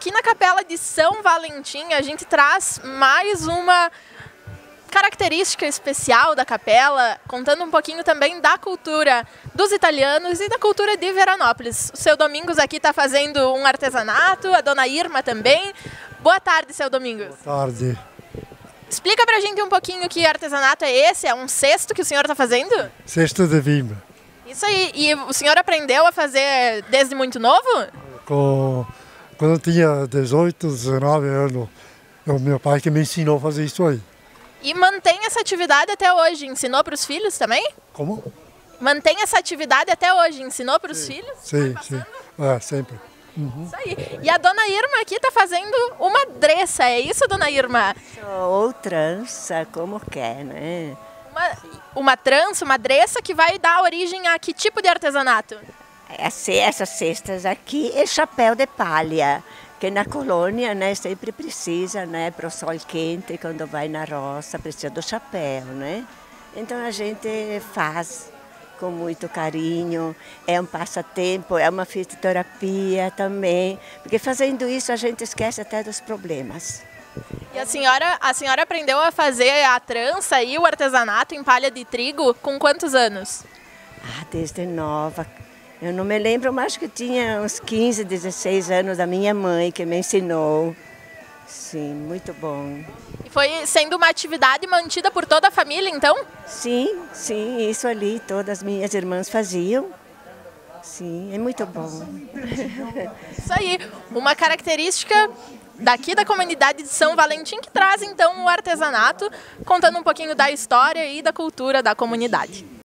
aqui na Capela de São Valentim a gente traz mais uma característica especial da capela, contando um pouquinho também da cultura dos italianos e da cultura de Veranópolis. O seu Domingos aqui está fazendo um artesanato, a dona Irma também. Boa tarde, seu Domingos. Boa tarde. Explica pra gente um pouquinho que artesanato é esse, é um cesto que o senhor está fazendo? Cesto de vime. Isso aí, e o senhor aprendeu a fazer desde muito novo? Com, quando eu tinha 18, 19 anos, é o meu pai que me ensinou a fazer isso aí. E mantém essa atividade até hoje, ensinou para os filhos também? Como? Mantém essa atividade até hoje, ensinou para os filhos? Sim, sim, é, sempre. Isso aí. E a dona Irma aqui está fazendo uma dreça, é isso, dona Irma? Ou trança, como quer, né? Uma, uma trança, uma dreça que vai dar origem a que tipo de artesanato? Essa- Essas cestas aqui é chapéu de palha, que na colônia né, sempre precisa, né, para o sol quente, quando vai na roça, precisa do chapéu, né? Então a gente faz com muito carinho, é um passatempo, é uma fisioterapia também, porque fazendo isso a gente esquece até dos problemas. E a senhora, a senhora aprendeu a fazer a trança e o artesanato em palha de trigo com quantos anos? Ah, desde nova. Eu não me lembro, mas acho que tinha uns 15, 16 anos da minha mãe que me ensinou. Sim, muito bom. E foi sendo uma atividade mantida por toda a família, então? Sim, sim, isso ali todas as minhas irmãs faziam. Sim, é muito bom. Isso aí, uma característica daqui da comunidade de São Valentim que traz então o artesanato, contando um pouquinho da história e da cultura da comunidade.